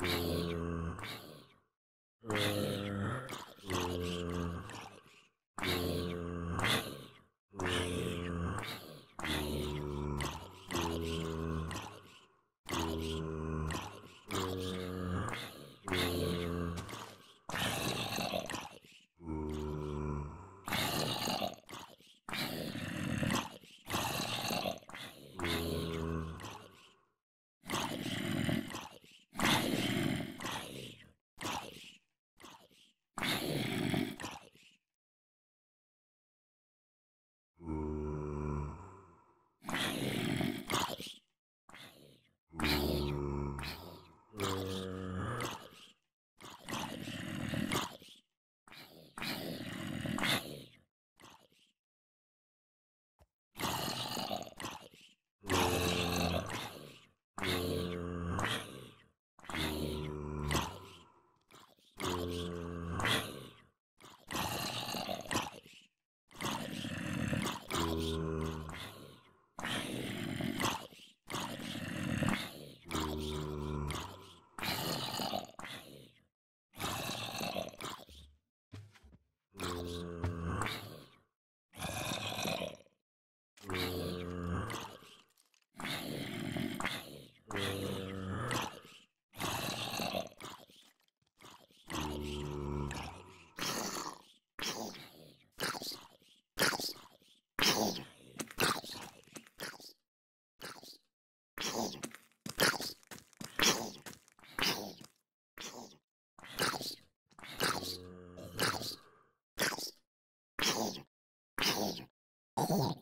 Uh, Radio.